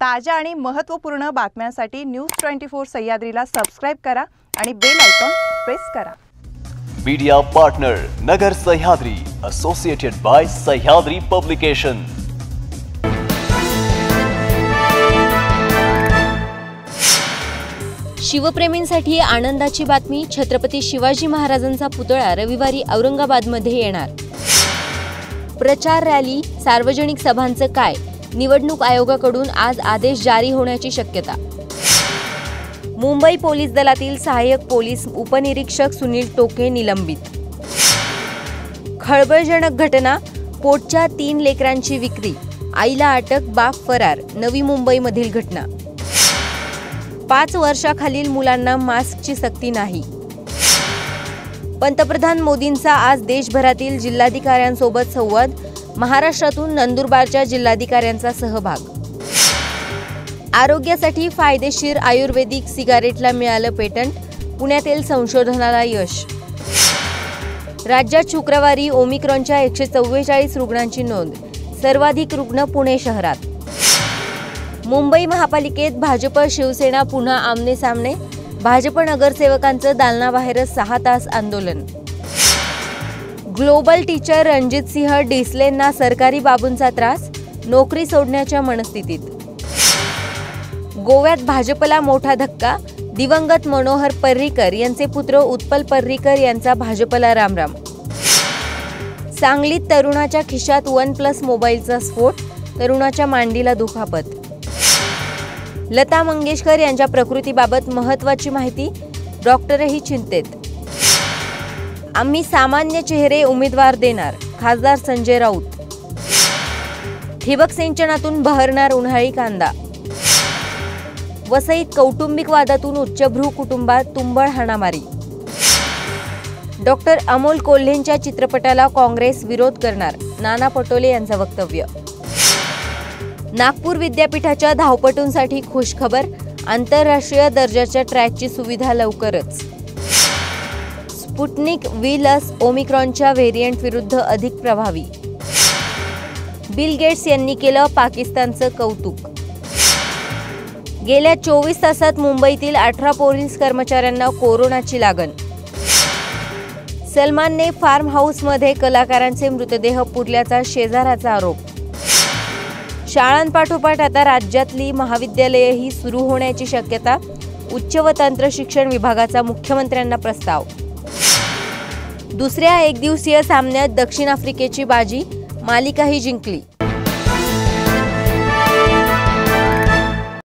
ताज्या आणि महत्त्वपूर्ण बातम्यांसाठी न्यूज ट्वेंटी फोर सह्याद्रीला सबस्क्राईब करा आणि बेल आयकॉन प्रेस करा. Media partner Nagar Sahyadri associated by Sahyadri publication शिवप्रेमींसाठी आनंदाची बातमी छत्रपती शिवाजी महाराजांचा पुतळा रविवारी औरंगाबादमध्ये येणार. प्रचार रॅली सार्वजनिक सभांचं काय? निवडणूक आयोगाकडून आज आदेश जारी होण्याची शक्यता. मुंबई पोलीस दलातील सहाय्यक पोलीस उपनिरीक्षक सुनील टोके निलंबित. खळबळजनक घटना पोटच्या तीन लेकरांची विक्री आईला अटक बाप फरार नवी मुंबईमधील घटना. पाच वर्षाखालील मुलांना मास्कची सक्ती नाही. पंतप्रधान मोदींचा आज देशभरातील जिल्हाधिकाऱ्यांसोबत संवाद महाराष्ट्रातून नंदुरबारच्या जिल्हाधिकाऱ्यांचा सहभाग. आरोग्यासाठी फायदेशीर आयुर्वेदिक सिगारेटला मिळालं पेटंट पुण्यातील संशोधनाला यश. राज्यात शुक्रवारी ओमिक्रॉनच्या एकशे चव्वेचाळीस रुग्णांची नोंद सर्वाधिक रुग्ण पुणे शहरात. मुंबई महापालिकेत भाजप शिवसेना पुन्हा आमने सामने भाजप नगरसेवकांचं दालनाबाहेरच सहा तास आंदोलन. ग्लोबल टीचर रणजित सिंह डिसलेंना सरकारी बाबूंचा त्रास नोकरी सोडण्याच्या मनस्थितीत. गोव्यात भाजपला मोठा धक्का दिवंगत मनोहर पर्रीकर यांचे पुत्र उत्पल पर्रीकर यांचा भाजपला रामराम. सांगलीत तरुणाच्या खिशात वन प्लस मोबाईलचा स्फोट तरुणाच्या मांडीला दुखापत. लता मंगेशकर यांच्या प्रकृतीबाबत महत्त्वाची माहिती डॉक्टरही चिंतेत. आम्ही सामान्य चेहरे उमेदवार देणार खासदार संजय राऊत. ठिबक सिंचनातून बहरणार उन्हाळी कांदा. वसईत कौटुंबिक वादातून उच्चभ्रू कुटुंबात तुंबळ हाणामारी. डॉक्टर अमोल कोल्हेंच्या चित्रपटाला काँग्रेस विरोध करणार नाना पटोले यांचं वक्तव्य. नागपूर विद्यापीठाच्या धावपटूंसाठी खुशखबर आंतरराष्ट्रीय दर्जाच्या ट्रॅकची सुविधा लवकरच. स्पुटनिक वी लस ओमिक्रॉनच्या व्हेरियंट विरुद्ध अधिक प्रभावी. बिल गेट्स यांनी केलं पाकिस्तानचं कौतुक. गेल्या चोवीस तासात मुंबईतील अठरा पोलीस कर्मचाऱ्यांना कोरोनाची लागण. सलमानने फार्म हाऊसमध्ये कलाकारांचे मृतदेह पुरल्याचा शेजाराचा आरोप. शाळांपाठोपाठ आता राज्यातली महाविद्यालयेही सुरू होण्याची शक्यता उच्च व तंत्र शिक्षण विभागाचा मुख्यमंत्र्यांना प्रस्ताव. दुसऱ्या एकदिवसीय सामन्यात दक्षिण आफ्रिकेची बाजी मालिकाही जिंकली.